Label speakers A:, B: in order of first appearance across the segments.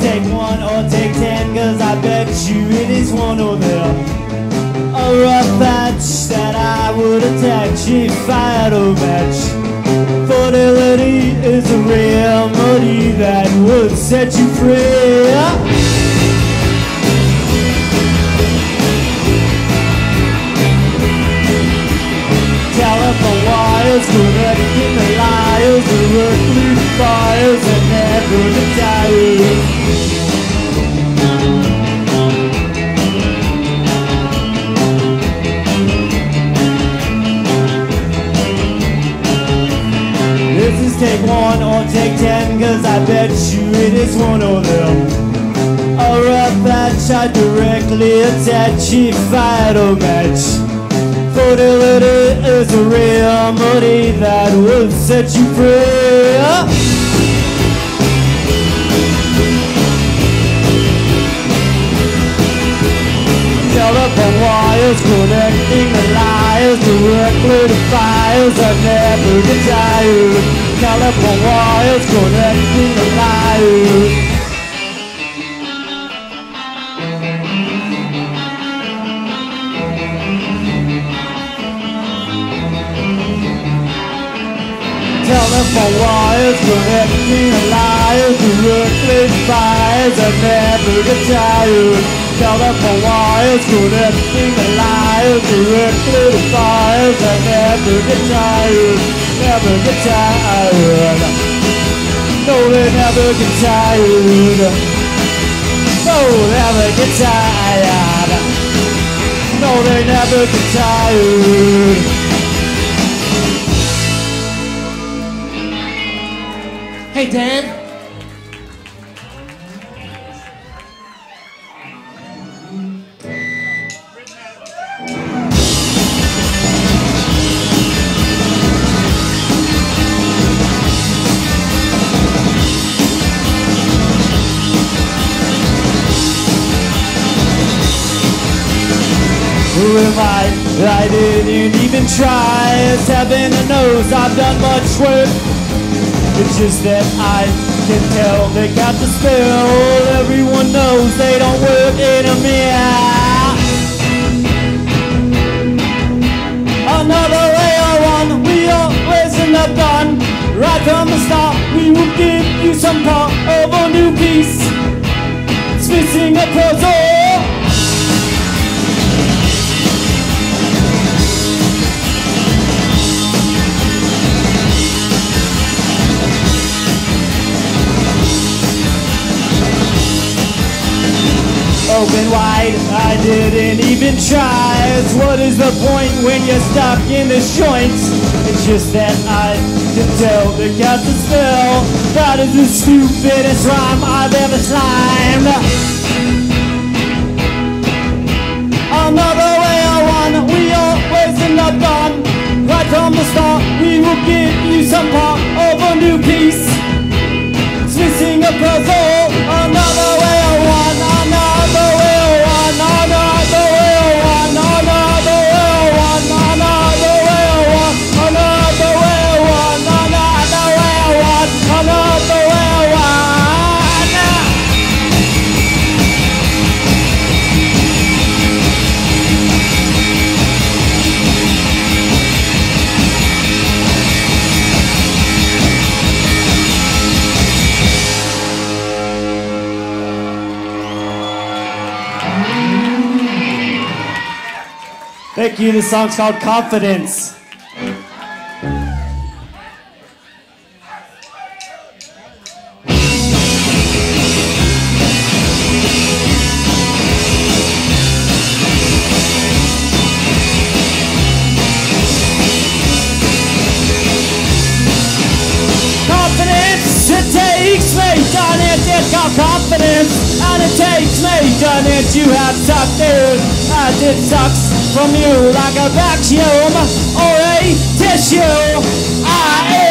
A: Take one or take ten? Cause I bet you it is one of them. A rough patch that I would attach if I had a match. Fidelity is a remedy that would set you free. Never is take one or take ten, cause I bet you it is one of them. A rough patch I directly attach if I a match. Fidelity is a remedy that will set you free. Telephone wires connecting the liars to fires that never tired. Wires connecting the liars. Telephone wires connecting the liars to fires that never get tired. Telephone wires connecting the liars directly to fires that never get tired. Never get tired. No, they never get tired. No, never get tired. No, they never get tired.
B: Hey, Dan.
A: I? Didn't even try. As heaven knows I've done much work. It's just that I can tell they got the spell. Everyone knows they don't work in a mirror. Another way or one, we always end up done. Right from the start, we will give you some part of a new piece. It's missing a puzzle. Didn't even try. It's what is the point when you're stuck in the joints? It's just that I can tell the got the spell. That is the stupidest rhyme I've ever slimed. Another way I won, we always end up on. Right from the start, we will give you some part of a new piece. It's missing a puzzle. Thank you. the song's called. Confidence, you have sucked it, as it sucks from you like a vacuum or a tissue. I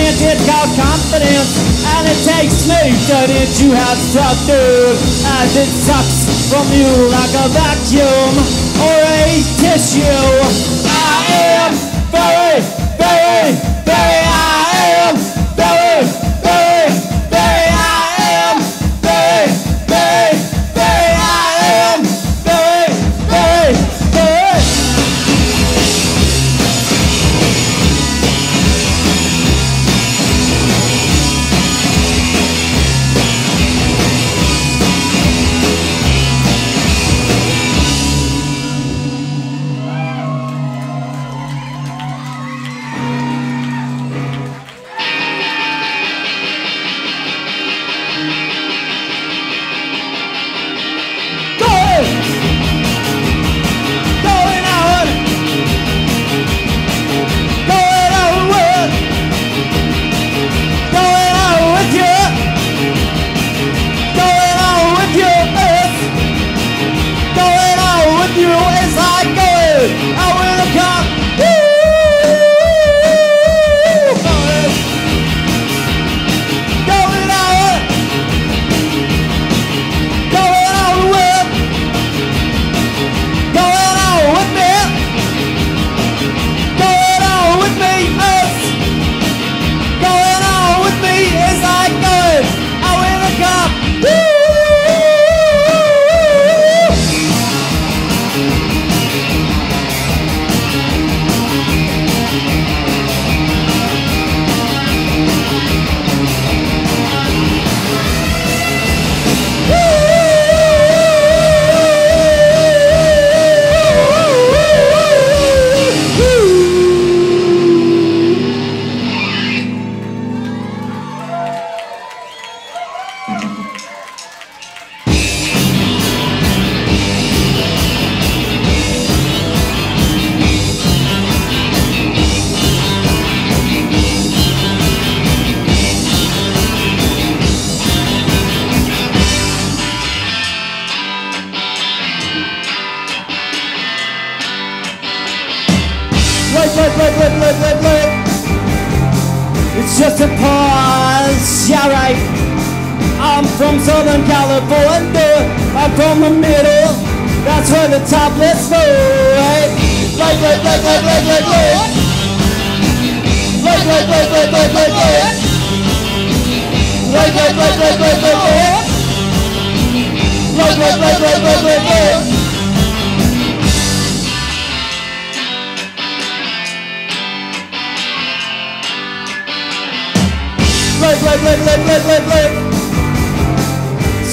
A: it, it's called confidence. And it takes me to it you have stuff, dude. As it sucks from you like a vacuum or a tissue. I am very, very, very, Wait, wait, wait, wait. It's just a pause, yeah right. I'm from Southern California. I'm from the middle. That's where the topless go, right? Wait, wait, wait, wait, wait, wait, wait. Wait, wait, wait, wait, wait, wait, wait. Wait, wait, wait, wait, wait, wait, wait. Wait, wait, wait, wait, wait, wait, wait.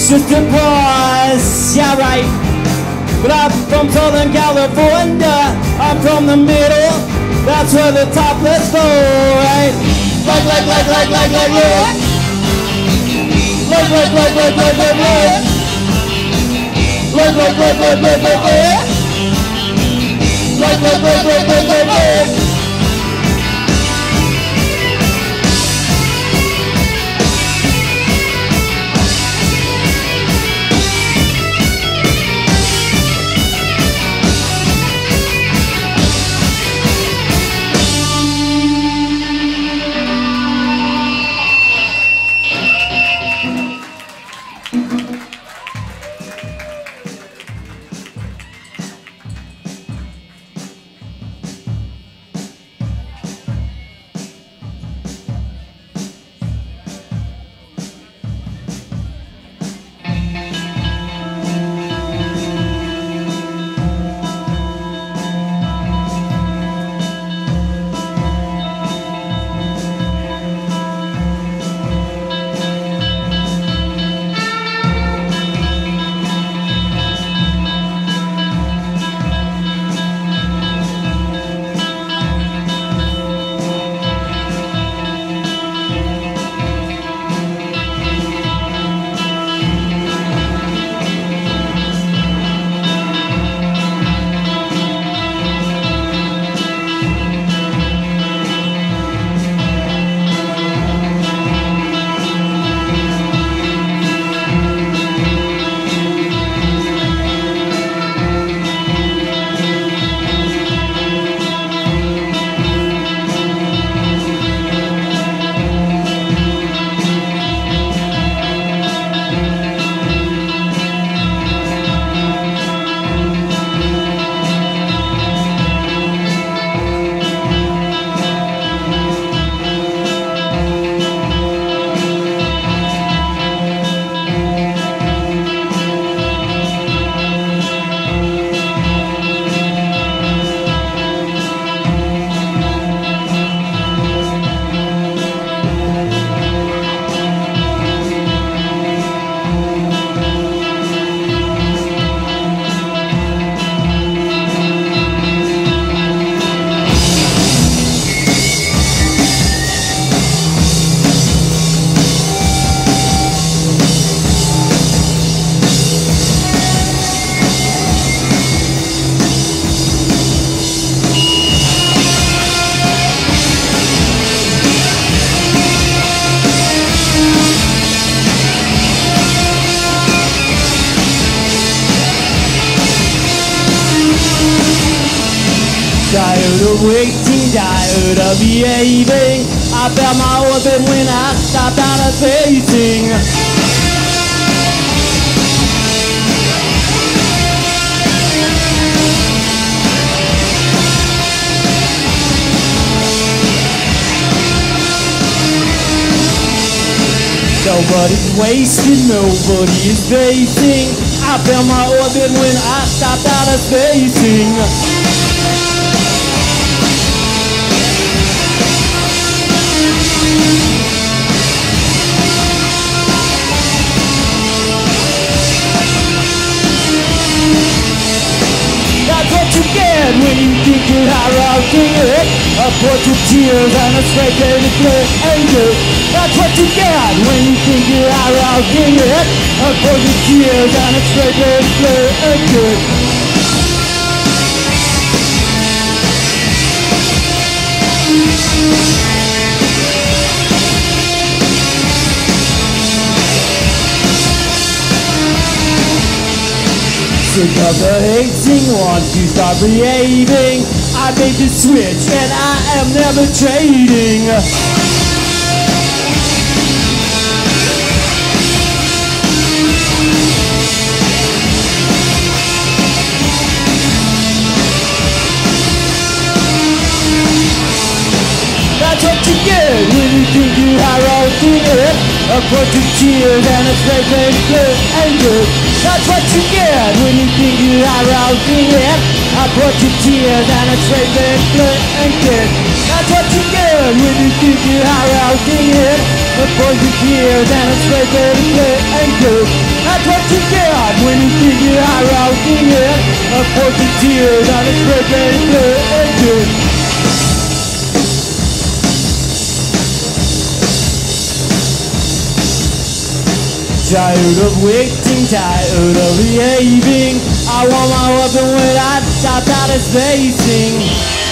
A: Just a pause, yeah right. But I'm from Southern California. I'm from the middle. That's where the topless go, right? Like, like, like, like, like, like, like. Like, like, like, like, like, like, like. Like, like, like, like, like, like, like. Like, like, like, like, like, like, like. Waiting, tired of behaving. I felt my orbit when I stopped out of facing. Nobody's wasting, nobody is facing. I felt my orbit when I stopped out of spacing. When you think you're routing it. A bunch of tears and a straight dirty clear anger. That's what you get when you think you're routing it. A bunch of tears and a straight dirty clear anger. Sick of hating, want to start behaving. I made the switch and I am never trading. What you get when you think you are all it. A bunch of tears and a straight face good anger. That's what you get when you think you are all it. A bunch of tears and a straight face good anger. That's what you get when you think you are all it. A bunch of tears and a straight face good anger. That's what you get when you think you are all it. A bunch of tears and a straight face good Tired of waiting, tired of behaving. I want my weapon when I stop out of spacing.